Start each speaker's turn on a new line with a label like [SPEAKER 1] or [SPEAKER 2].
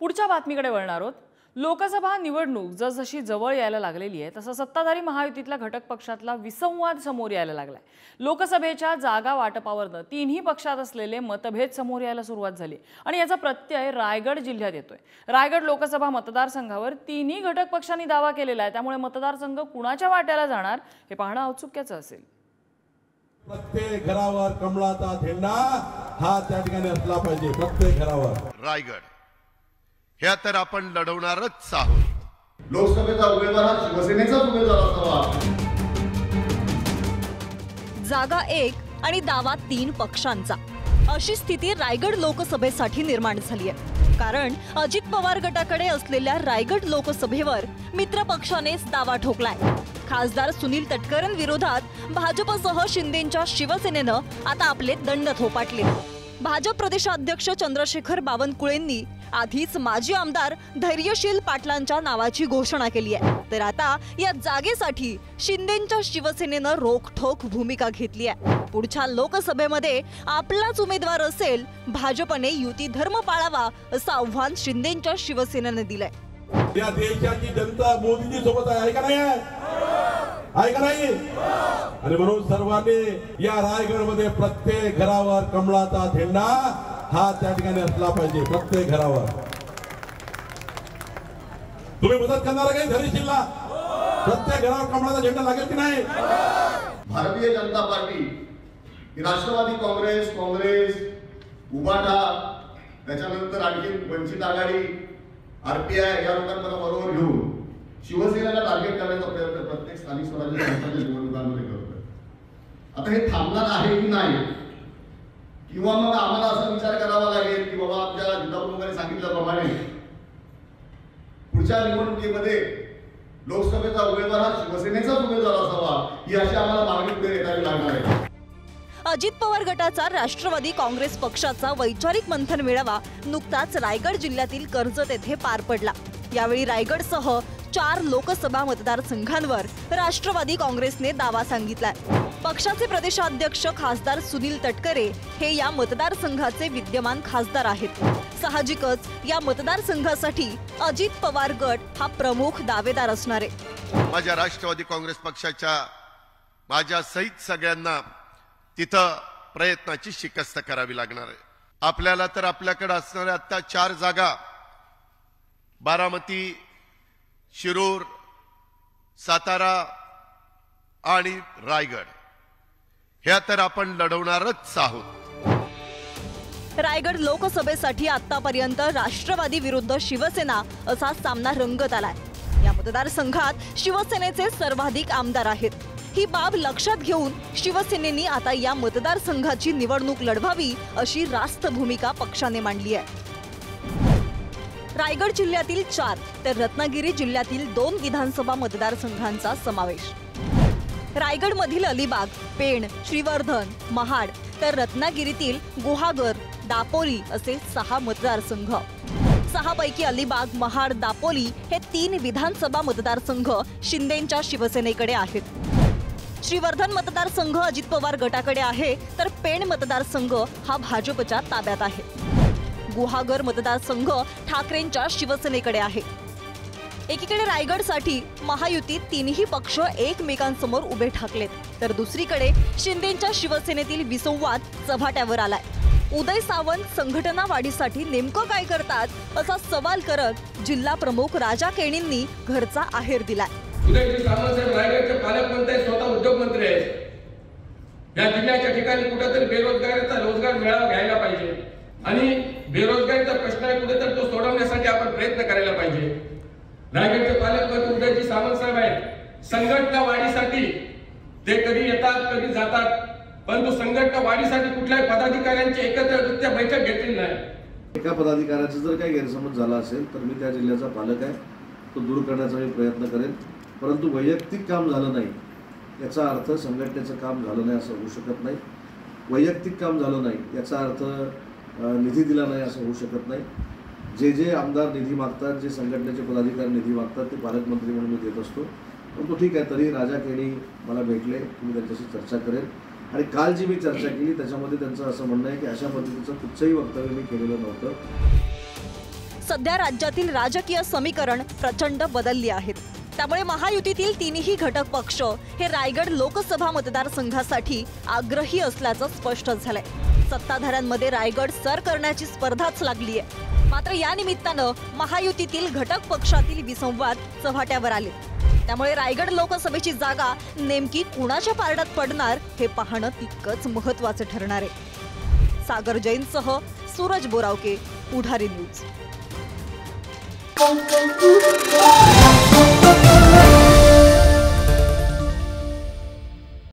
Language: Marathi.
[SPEAKER 1] पुढच्या बातमीकडे वळणार आहोत. लोकसभा निवडणूक जसजशी जवळ यायला लागलेली आहे तसं सत्ताधारी महायुतीतल्या घटक पक्षातला विसंवाद समोर यायला लागलाय. लोकसभेच्या जागा वाटपावरनं तिन्ही पक्षात असलेले मतभेद समोर यायला सुरुवात झाली आणि याचा प्रत्यय रायगड जिल्ह्यात येतोय. रायगड लोकसभा मतदारसंघावर तिन्ही घटक पक्षांनी दावा केलेला आहे. त्यामुळे मतदारसंघ कुणाच्या वाट्याला जाणार हे पाहणं औत्सुक्याचं असेल.
[SPEAKER 2] प्रत्येक घरावर कमळाचा झेंडा हा त्या ठिकाणी असला पाहिजे. प्रत्येक घरावर.
[SPEAKER 3] रायगड. ह्या तर आपण लढवणारच आहोत.
[SPEAKER 4] लोकसभेचा उमेदवार हा शिवसेनेचाच उमेदवार असावा.
[SPEAKER 5] जागा एक आणि दावा तीन पक्षांचा. अशी स्थिती रायगड लोकसभेसाठी निर्माण झाली आहे. कारण अजित पवार गटाकडे असलेल्या रायगड लोकसभेवर मित्र पक्षानेच दावा ठोकलाय. खासदार सुनील तटकरेंविरोधात भाजपसह शिंदेच्या शिवसेनेनं आता आपले दंड थोपाटले. भाजप प्रदेशाध्यक्ष चंद्रशेखर बावनकुळेंनी आधीच माजी आमदार धैर्यशील पाटलांच्या नावाची घोषणा केली आहे. तर आता या जागेसाठी शिंदेच्या शिवसेनेनं रोखठोक भूमिका घेतली आहे. पुढच्या लोकसभेमध्ये आपलाच उमेदवार असेल भाजपने युती धर्म पाळावा असं आव्हान शिंदेच्या शिवसेनेनं दिलंय.
[SPEAKER 2] या देशाची जनता मोदीजी सोबत आहे आहे का नाही? आहे? का नाही? आणि म्हणून सर्वांनी या रायगडमध्ये प्रत्येक घरावर कमळाचा झेंडा हा त्या ठिकाणी असला पाहिजे प्रत्येक घरावर. तुम्ही मदत करणार काही धरीशीलला प्रत्येक घरावर कमळाचा झेंडा लागेल की नाही?
[SPEAKER 4] भारतीय जनता पार्टी ही राष्ट्रवादी काँग्रेस काँग्रेस उभाटा त्याच्यानंतर आणखी वंचित आघाडी आरपीआय या लोकांना बरोबर घेऊन शिवसेनेला टार्गेट करण्याचा प्रयत्न प्रत्येक स्थानिक स्वराज्य संस्थांच्या निवडणुकांमध्ये करतोय आता हे थांबणार आहे की नाही? किंवा मग आम्हाला असा विचार करावा लागेल की बाबा आमच्या जिल्हाप्रमुखांनी सांगितल्याप्रमाणे पुढच्या निवडणुकीमध्ये लोकसभेचा उमेदवार हा शिवसेनेचाच उमेदवार असावा ही अशी आम्हाला मागणी पुढे रेटावी लागणार आहे.
[SPEAKER 5] अजित पवार गटाचा राष्ट्रवादी काँग्रेस पक्षाचा वैचारिक मंथन मेळावा नुकताच रायगड जिल्ह्यातील कर्जत येथे पार पडला. यावेळी रायगडसह चार लोकसभा मतदारसंघांवर राष्ट्रवादी काँग्रेसने दावा सांगितलाय. पक्षाचे प्रदेशाध्यक्ष खासदार सुनील तटकरे हे या मतदारसंघाचे विद्यमान खासदार आहेत. साहजिकच या मतदारसंघासाठी अजित पवार गट हा प्रमुख दावेदार असणार आहे.
[SPEAKER 3] माझ्या राष्ट्रवादी काँग्रेस पक्षाच्या माझ्या सहित सगळ्यांना तिथं प्रयत्नाची शिकस्त करावी लागणार आहे. आपल्याला तर आपल्याकडे असणाऱ्या आता चार जागा बारामती शिरूर सातारा आणि रायगड. ह्या तर आपण लढवणारच आहोत.
[SPEAKER 5] रायगड लोकसभेसाठी आतापर्यंत राष्ट्रवादी विरुद्ध शिवसेना असा सामना रंगत आलाय. या मतदारसंघात शिवसेनेचे सर्वाधिक आमदार आहेत. ही बाब लक्षात घेऊन शिवसेनेनी आता या मतदारसंघाची निवडणूक लढवावी अशी रास्त भूमिका पक्षाने मांडली आहे. रायगड जिल्ह्यातील चार तर रत्नागिरी जिल्ह्यातील दोन विधानसभा मतदारसंघांचा समावेश. रायगडमधील अलिबाग पेण श्रीवर्धन महाड तर रत्नागिरीतील गुहागर दापोली असे सहा मतदारसंघ. सहापैकी अलिबाग महाड दापोली हे तीन विधानसभा मतदारसंघ शिंदेच्या शिवसेनेकडे आहेत. श्रीवर्धन मतदारसंघ अजित पवार गटाकडे आहे तर पेण मतदारसंघ हा भाजपच्या ताब्यात आहे. गुहागर मतदारसंघ ठाकरेंच्या शिवसेनेकडे आहे. एकीकडे रायगडसाठी महायुतीत तीनही पक्ष एकमेकांसमोर उभे ठाकलेत. तर दुसरीकडे शिंदेच्या शिवसेनेतील विसंवाद चव्हाट्यावर आलाय. उदय सावंत संघटना वाढीसाठी नेमकं काय करतात असा सवाल करत जिल्हा प्रमुख राजा केणींनी घरचा आहेर दिलाय.
[SPEAKER 6] उदयजी सामंत रायगडचे पालकमंत्री स्वतः उद्योगमंत्री आहेत. या जिल्ह्याच्या ठिकाणी कुठेतरी बेरोजगारीचा रोजगार मेळावा घ्यायला पाहिजे. आणि बेरोजगारीचा प्रश्न आहे कुठे तर तो सोडवण्यासाठी आपण प्रयत्न करायला पाहिजे. रायगडचे पालकमंत्री उदयजी सावंत साहेब आहेत. संघटना वाढीसाठी ते कधी येतात कधी जातात. परंतु संघटना वाढीसाठी कुठल्याही पदाधिकाऱ्यांची एकत्ररित्या बैठक घेतली नाही.
[SPEAKER 7] एका पदाधिकाऱ्याचा जर काही गैरसमज झाला असेल तर मी त्या जिल्ह्याचा पालक आहे. तो दूर करण्याचा मी प्रयत्न करेन. परंतु वैयक्तिक काम झालं नाही. याचा अर्थ संघटनेचं काम झालं नाही असं होऊ शकत नाही. वैयक्तिक काम झालं नाही. याचा अर्थ निधी दिला नाही असं होऊ शकत नाही. जे जे आमदार निधी मागतात जे संघटनेचे पदाधिकारी निधी मागतात ते पालकमंत्री म्हणून मी देत असतो. पण तो ठीक आहे तरी राजा केणी मला भेटले मी त्यांच्याशी चर्चा करेन. आणि काल जी मी चर्चा केली त्याच्यामध्ये त्यांचं असं म्हणणं आहे की अशा पद्धतीचं कुठचंही वक्तव्य मी केलेलं नव्हतं.
[SPEAKER 5] सध्या राज्यातील राजकीय समीकरण प्रचंड बदलली आहेत. त्यामुळे महायुतीतील तिन्ही घटक पक्ष हे रायगड लोकसभा मतदारसंघासाठी आग्रही असल्याचं स्पष्ट झालंय. सत्ताधाऱ्यांमध्ये रायगड सर करण्याची स्पर्धाच लागली आहे मात्र या निमित्तानं महायुतीतील घटक पक्षातील विसंवाद चव्हाट्यावर आले. त्यामुळे रायगड लोकसभेची जागा नेमकी कुणाच्या पारड्यात पडणार हे पाहणं तितकंच महत्वाचं ठरणार आहे. सागर जैनसह सूरज बोरावके पुढारी न्यूज.